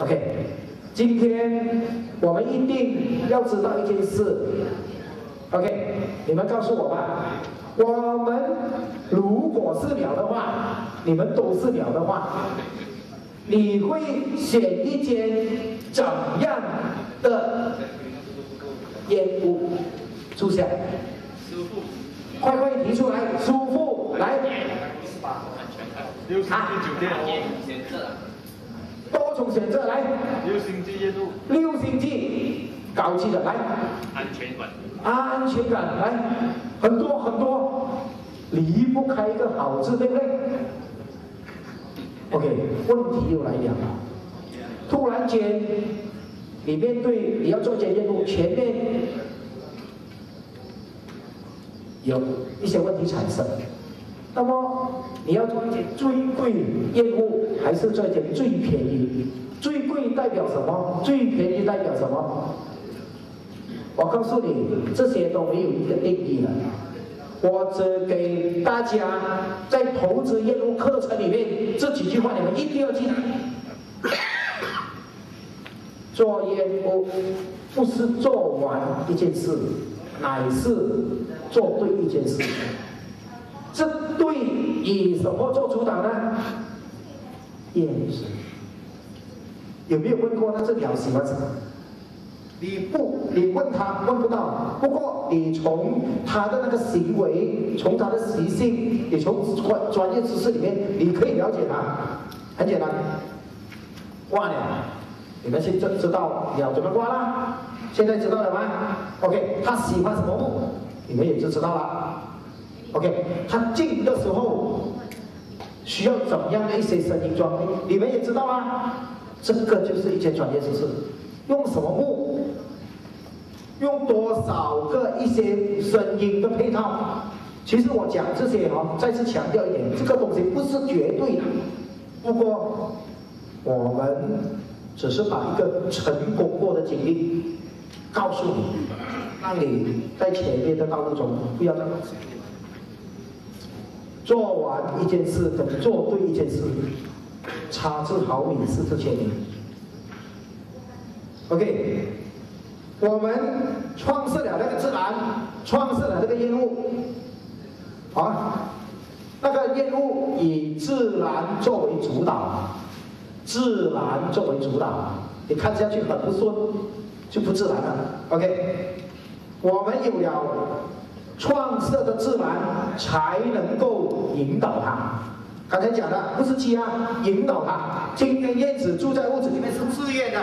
OK，今天我们一定要知道一件事。OK，你们告诉我吧。我们如果是鸟的话，你们都是鸟的话，你会选一间怎样的烟屋？住下。舒服。快快提出来，舒服来。六星级酒店。多重选择来。六星级烟雾。六星级，高级的来。安全感。安全感来，很多很多，离不开一个好字，对不对？OK，问题又来了。突然间，你面对你要做检验路，前面有一些问题产生，那么你要做一件最贵业务，还是做一件最便宜？最贵代表什么？最便宜代表什么？我告诉你，这些都没有一个定义的。我只给大家在投资业务课程里面这几句话，你们一定要记得。做业务不是做完一件事，乃是做对一件事。这对以什么做主导呢？业务。有没有问过那这鸟喜欢什么？你不，你问他问不到。不过你从他的那个行为，从他的习性，你从专专业知识里面，你可以了解他。很简单，挂鸟，你们现在知道鸟怎么挂啦？现在知道了吗？OK，他喜欢什么木？你们也就知道了。OK，他进的时候需要怎么样的一些声音装备？你们也知道啊。这个就是一些专业知识。用什么木？用多少个一些声音的配套？其实我讲这些哈，再次强调一点，这个东西不是绝对的。不过我们只是把一个成功过的经历告诉你，让你在前面的道路中不要那么做完一件事跟做对一件事差之毫米，失之千里。OK，我们创设了那个自然，创设了这个业务，啊，那个业务以自然作为主导，自然作为主导，你看下去很不顺，就不自然了。OK，我们有了创设的自然，才能够引导他。刚才讲的不是鸡啊，引导他。今天燕子住在屋子里面是自愿的。